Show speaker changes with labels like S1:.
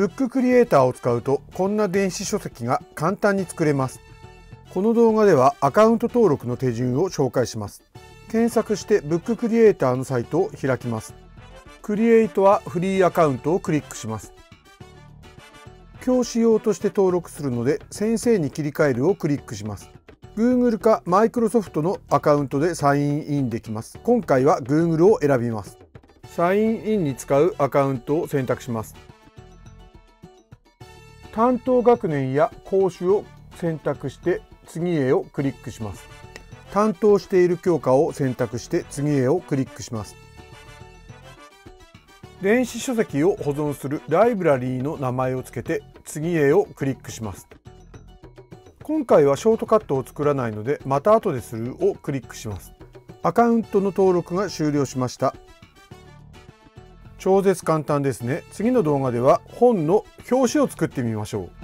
S1: ブッククリエイターを使うとこんな電子書籍が簡単に作れます。この動画ではアカウント登録の手順を紹介します。検索してブッククリエイターのサイトを開きます。クリエイトはフリーアカウントをクリックします。教師用として登録するので先生に切り替えるをクリックします。Google か Microsoft のアカウントでサインインできます。今回は Google を選びます。サインインに使うアカウントを選択します。担当学年や講師を選択して次へをクリックします。担当している教科を選択して次へをクリックします。電子書籍を保存するライブラリーの名前を付けて次へをクリックします。今回はショートカットを作らないのでまた後でするをクリックします。アカウントの登録が終了しました。超絶簡単ですね。次の動画では本の表紙を作ってみましょう。